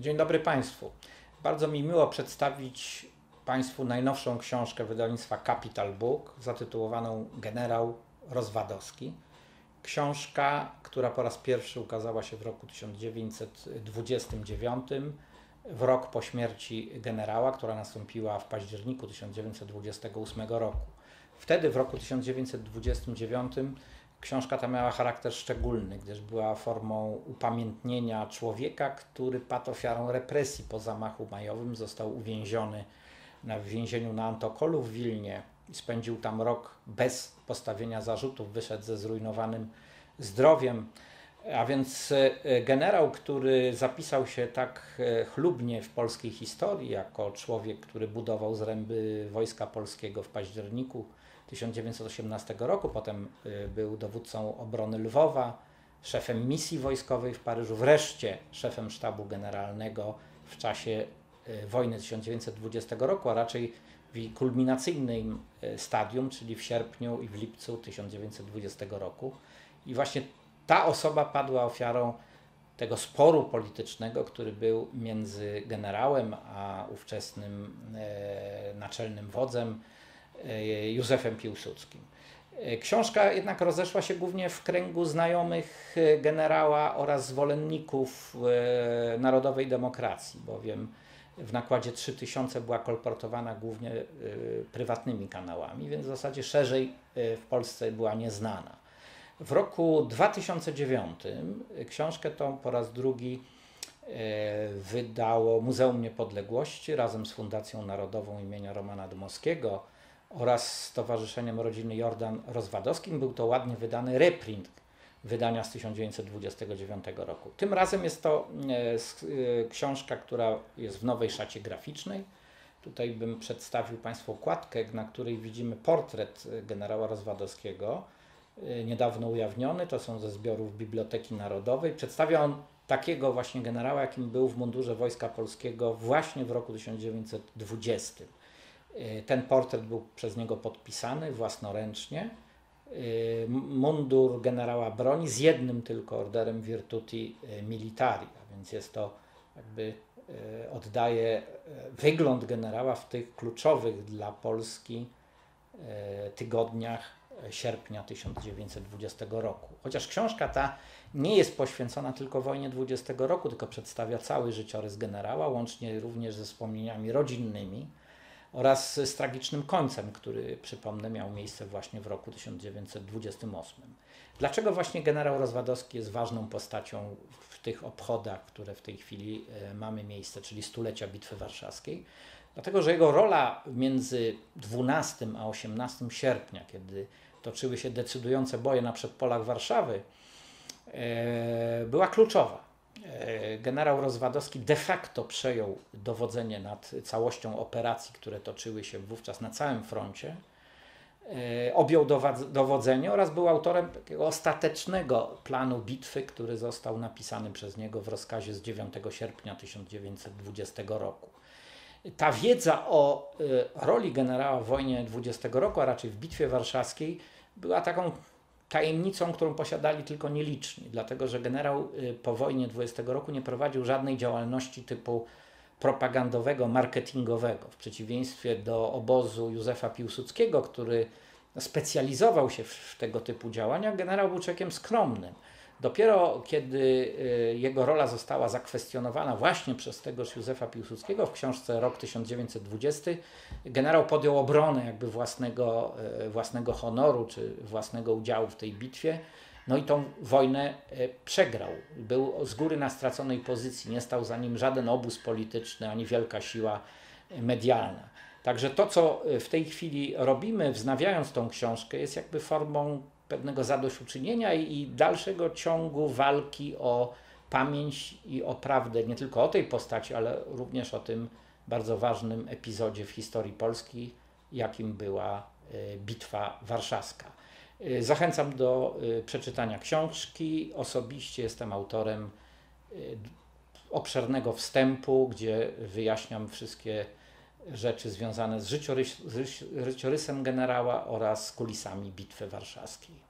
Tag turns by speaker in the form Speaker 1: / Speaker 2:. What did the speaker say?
Speaker 1: Dzień dobry Państwu. Bardzo mi miło przedstawić Państwu najnowszą książkę wydawnictwa Capital Book zatytułowaną Generał Rozwadowski. Książka, która po raz pierwszy ukazała się w roku 1929, w rok po śmierci generała, która nastąpiła w październiku 1928 roku. Wtedy, w roku 1929, książka ta miała charakter szczególny, gdyż była formą upamiętnienia człowieka, który padł ofiarą represji. Po zamachu majowym, został uwięziony w więzieniu na Antokolu w Wilnie. I spędził tam rok bez postawienia zarzutów, wyszedł ze zrujnowanym zdrowiem. A więc e, generał, który zapisał się tak e, chlubnie w polskiej historii, jako człowiek, który budował zręby wojska polskiego w październiku 1918 roku, potem e, był dowódcą obrony Lwowa, szefem misji wojskowej w Paryżu, wreszcie szefem sztabu generalnego w czasie wojny 1920 roku, a raczej w jej kulminacyjnym stadium, czyli w sierpniu i w lipcu 1920 roku. I właśnie ta osoba padła ofiarą tego sporu politycznego, który był między generałem a ówczesnym e, naczelnym wodzem Józefem Piłsudskim. E, książka jednak rozeszła się głównie w kręgu znajomych e, generała oraz zwolenników e, narodowej demokracji, bowiem w nakładzie 3000 była kolportowana głównie e, prywatnymi kanałami, więc w zasadzie szerzej w Polsce była nieznana. W roku 2009 książkę tą po raz drugi e, wydało Muzeum Niepodległości razem z Fundacją Narodową imienia Romana Dmowskiego oraz Stowarzyszeniem Rodziny Jordan Rozwadowskim. Był to ładnie wydany reprint wydania z 1929 roku. Tym razem jest to e, e, książka, która jest w nowej szacie graficznej. Tutaj bym przedstawił Państwu okładkę, na której widzimy portret generała Rozwadowskiego niedawno ujawniony, to są ze zbiorów Biblioteki Narodowej. Przedstawia on takiego właśnie generała, jakim był w mundurze Wojska Polskiego właśnie w roku 1920. Y, ten portret był przez niego podpisany własnoręcznie. Y, mundur generała broni z jednym tylko orderem Virtuti Militari, a więc jest to jakby oddaje wygląd generała w tych kluczowych dla Polski tygodniach sierpnia 1920 roku. Chociaż książka ta nie jest poświęcona tylko wojnie 20 roku, tylko przedstawia cały życiorys generała, łącznie również ze wspomnieniami rodzinnymi oraz z tragicznym końcem, który przypomnę miał miejsce właśnie w roku 1928. Dlaczego właśnie generał Rozwadowski jest ważną postacią w tych obchodach, które w tej chwili e, mamy miejsce, czyli stulecia Bitwy Warszawskiej? Dlatego, że jego rola między 12 a 18 sierpnia, kiedy toczyły się decydujące boje na przedpolach Warszawy, e, była kluczowa. E, generał Rozwadowski de facto przejął dowodzenie nad całością operacji, które toczyły się wówczas na całym froncie. E, objął dowodzenie oraz był autorem takiego ostatecznego planu bitwy, który został napisany przez niego w rozkazie z 9 sierpnia 1920 roku. Ta wiedza o roli generała w wojnie 20 roku, a raczej w Bitwie Warszawskiej, była taką tajemnicą, którą posiadali tylko nieliczni, dlatego że generał y, po wojnie 20 roku nie prowadził żadnej działalności typu propagandowego, marketingowego, w przeciwieństwie do obozu Józefa Piłsudskiego, który specjalizował się w tego typu działaniach. Generał był człowiekiem skromnym Dopiero kiedy y, jego rola została zakwestionowana właśnie przez tegoż Józefa Piłsudskiego w książce Rok 1920, generał podjął obronę jakby własnego, y, własnego honoru czy własnego udziału w tej bitwie. No i tą wojnę y, przegrał. Był z góry na straconej pozycji, nie stał za nim żaden obóz polityczny ani wielka siła medialna. Także to, co w tej chwili robimy, wznawiając tą książkę, jest jakby formą pewnego zadośćuczynienia i, dalszego ciągu walki o pamięć i o prawdę nie tylko o tej postaci, ale również o tym bardzo ważnym epizodzie w historii Polski, jakim była e, Bitwa Warszawska. E, zachęcam do e, przeczytania książki. Osobiście jestem autorem obszernego wstępu, gdzie wyjaśniam wszystkie rzeczy związane z, życiorys, z życiorysem generała oraz kulisami Bitwy Warszawskiej.